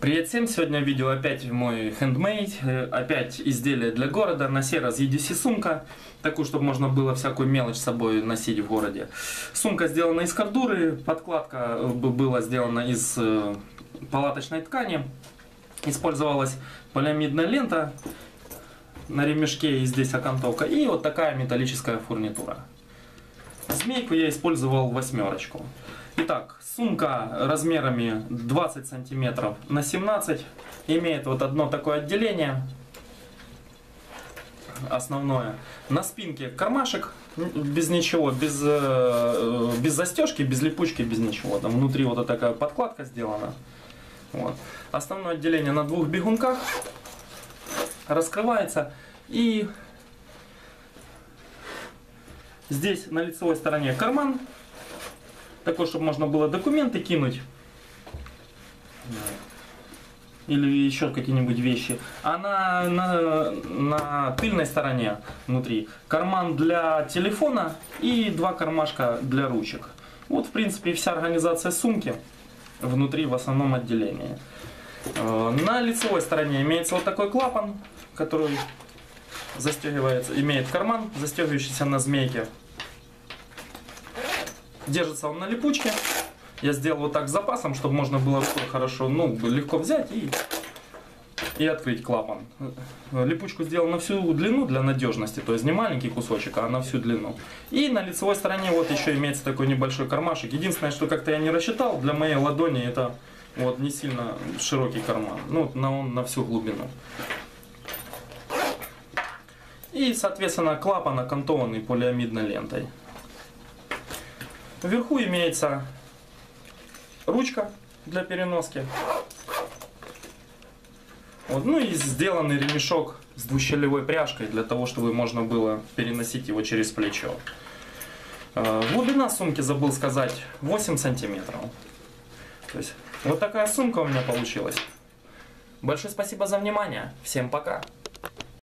Привет всем! Сегодня видео опять мой handmade, э, опять изделие для города, на сей раз EDC сумка, такую, чтобы можно было всякую мелочь с собой носить в городе. Сумка сделана из кордуры, подкладка э, была сделана из э, палаточной ткани, использовалась полиамидная лента на ремешке и здесь окантовка и вот такая металлическая фурнитура. Змейку я использовал восьмерочку. Итак, сумка размерами 20 сантиметров на 17 имеет вот одно такое отделение основное. На спинке кармашек без ничего, без, э, без застежки, без липучки, без ничего. Там внутри вот такая подкладка сделана. Вот. Основное отделение на двух бегунках раскрывается и здесь на лицевой стороне карман такой, чтобы можно было документы кинуть. Или еще какие-нибудь вещи. А на, на, на тыльной стороне внутри карман для телефона и два кармашка для ручек. Вот, в принципе, вся организация сумки внутри в основном отделении. Э, На лицевой стороне имеется вот такой клапан, который застегивается, имеет карман, застегивающийся на змейке. Держится он на липучке. Я сделал вот так с запасом, чтобы можно было хорошо, ну, легко взять и, и открыть клапан. Липучку сделал на всю длину для надежности, то есть не маленький кусочек, а на всю длину. И на лицевой стороне вот еще имеется такой небольшой кармашек. Единственное, что как-то я не рассчитал, для моей ладони это вот не сильно широкий карман. Ну, на он на всю глубину. И, соответственно, клапан окантованный полиамидной лентой. Вверху имеется ручка для переноски. Вот, ну и сделанный ремешок с двущелевой пряжкой для того, чтобы можно было переносить его через плечо. Э, Глубина сумки, забыл сказать, 8 сантиметров. То есть вот такая сумка у меня получилась. Большое спасибо за внимание. Всем пока.